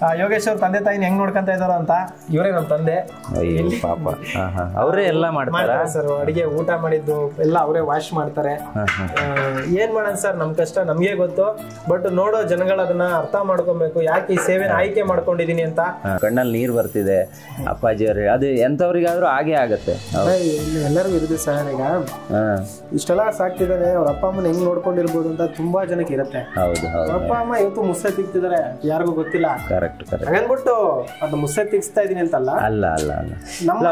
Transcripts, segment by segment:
ಆ, ಯೋಗೇಶ್ ಅವ್ರ ತಂದೆ ತಾಯಿನ ಹೆಂಗ್ ನೋಡ್ಕೊಂತ ಇದಾರ ಅಂತ? ಇವರೇ ನಮ್ಮ ತಂದೆ. ಅಯ್ಯೋ ಪಾಪ. ಅವರೇ ಎಲ್ಲ ಮಾಡ್ತಾರ? ಸರ್ ಅಡಿಗೆ ಊಟ ಮಾಡಿದ್ದು ಎಲ್ಲ ಅವರೇ ವಾಶ್ ಮಾಡ್ತಾರೆ. ಏನ್ ಮಾಡೋಣ ಸರ್ ನಮ್ ಕಷ್ಟ ನಮ್ಗೆ ಗೊತ್ತು. ಬಟ್ ನೋಡೋ ಜನಗಳು ಅದನ್ನ ಅರ್ಥ ಮಾಡ್ಕೊಬೇಕು. ಯಾಕೆ ಈ ಸೇವೆನ ಆಯ್ಕೆ ಮಾಡ್ಕೊಂಡಿದೀನಿ ಅಂತ? ಕಣ್ಣಲ್ಲಿ ನೀರ್ ಬರ್ತಿದೆ. ಅಪ್ಪಾಜಿ ಅವ್ರಿ ಅದು ಎಂತವ್ರಿಗಾದ್ರೂ ಹಾಗೆ ಆಗತ್ತೆ. ಎಲ್ಲರಿಗೂ ಇರುತ್ತೆ ಸರ್ ಈಗ. ಇಷ್ಟೆಲ್ಲ ಸಾಕ್ತಿದ್ದಾರೆ. ಅವ್ರ ಅಪ್ಪ ಅಮ್ಮನ ಹೆಂಗ್ ನೋಡ್ಕೊಂಡಿರ್ಬೋದು ಅಂತ ತುಂಬಾ ಜನಕ್ಕೆ ಇರುತ್ತೆ. ಅಪ್ಪ ಅಮ್ಮ ಇವತ್ತು ಮುಸ್ಸೆ ತಿಕ್ತಿದ್ದಾರೆ. ಯಾರಿಗೂ ಗೊತ್ತಿಲ್ಲ. ಕರೆಕ್ಟ್ ಕರೆಕ್ಟ್ ಹಂಗನ್ಬಿಟ್ಟು ಅದು ಮುಸ್ಸೆ ತಿಕ್ಸ್ತಾ ಇದೀನಿ ಅಂತಲ್ಲ? ಅಲ್ಲ ಅಲ್ಲ ಅಲ್ಲ.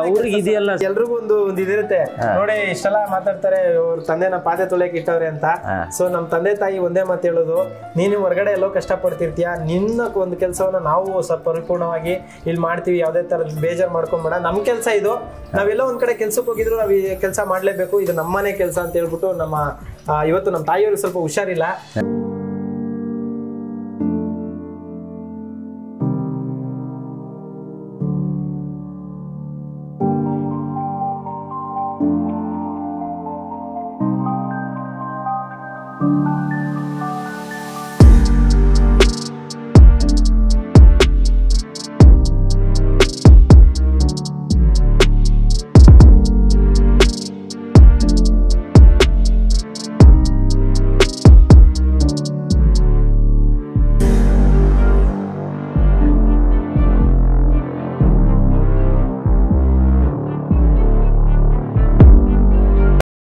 ಅವ್ರಿಗೆ ಇದೆಯಲ್ಲ? ಎಲ್ರಿಗೂ ಒಂದು ಒಂದು ಇದಿರುತ್ತೆ. ನೋಡಿ ಇಷ್ಟೆಲ್ಲ ಮಾತಾಡ್ತಾರೆ ಅವ್ರ ತಂದೆನ ಪಾತೆ ತೊಳೆಯಕ್ ಇಟ್ಟವ್ರೆ ಅಂತ. ಸೊ ನಮ್ ತಂದೆ ತಾಯಿ ಒಂದೇ ಮಾತು ಹೇಳೋದು ನೀನು ಹೊರಗಡೆ ಎಲ್ಲೋ ಕಷ್ಟ ಪಡ್ತಿರ್ತೀಯ ನಿನ್ನ ಒಂದು ಕೆಲಸವನ್ನ ನಾವು ಸ್ವಲ್ಪ ಪರಿಪೂರ್ಣವಾಗಿ ಇಲ್ಲಿ ಮಾಡ್ತೀವಿ ಯಾವ್ದೇ ತರ ಬೇಜಾರ್ ಮಾಡ್ಕೊಂಬೇಡ ನಮ್ ಕೆಲಸ ಇದು. ನಾವೆಲ್ಲೋ ಒಂದ್ ಕಡೆ ಕೆಲ್ಸಕ್ಕೆ ಹೋಗಿದ್ರು ನಾವ್ ಈ ಕೆಲಸ ಮಾಡ್ಲೇಬೇಕು. ಇದು ನಮ್ಮನೆ ಕೆಲಸ ಅಂತ ಹೇಳ್ಬಿಟ್ಟು ನಮ್ಮ ಇವತ್ತು ನಮ್ಮ ತಾಯಿಯವ್ರಿಗೆ ಸ್ವಲ್ಪ ಹುಷಾರಿಲ್ಲ. Música